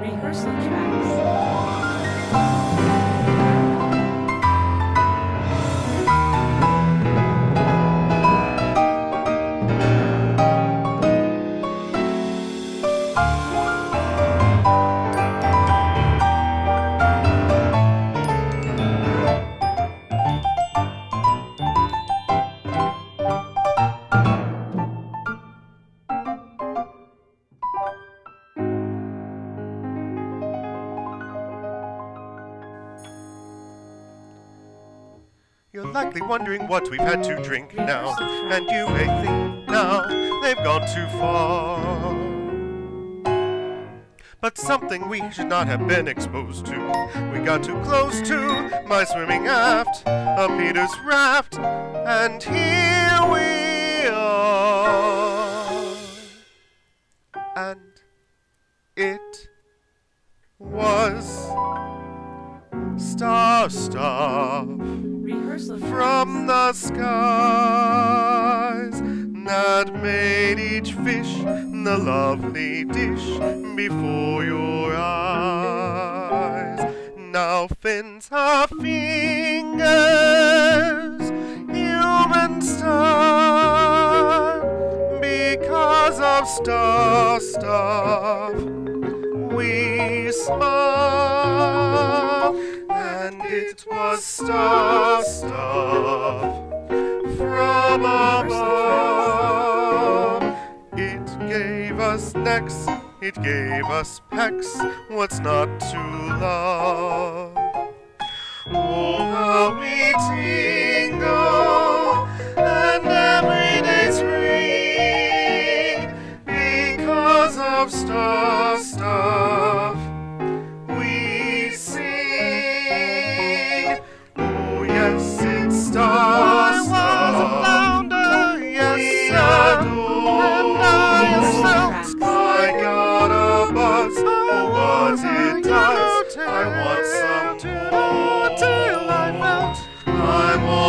Rehearsal tracks. You're likely wondering what we've had to drink now, and you may think now they've gone too far. But something we should not have been exposed to. We got too close to my swimming aft, a Peter's raft, and here we are. And it was star stuff Rehearsal from the skies that made each fish the lovely dish before your eyes. Now fins are fingers, human stuff, because of star stuff. We smile, it was star stuff from above. It gave us necks, it gave us pecs. What's not to love? Oh, how we tingle, and every day's spring because of stuff. I want some more till I melt. I'm all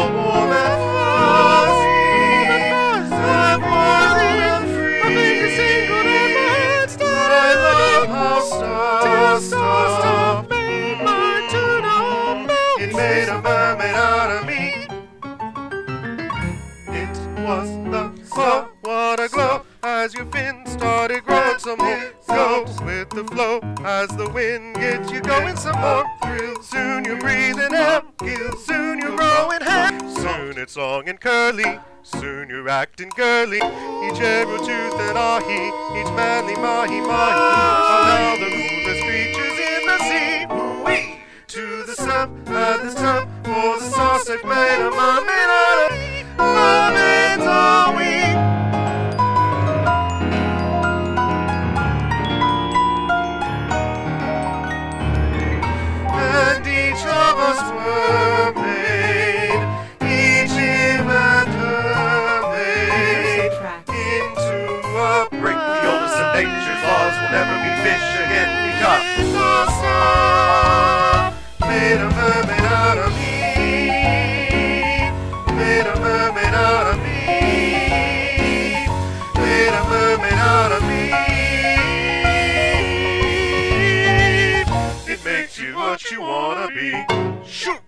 some more. Go with the flow, as the wind gets you going some more. Thrill, soon you're breathing air, kill, soon you're growing hair. Soon it's long and curly, soon you're acting girly. Each arrow tooth and ahi, each manly mahi mahi. Are now the ruthless creatures in the sea. To the surf, at the surf, for the sauce sausage made a mermaid again because made a mermaid out of me. Made a mermaid out of me. Made a mermaid out of me. It makes you what you wanna be. Shoot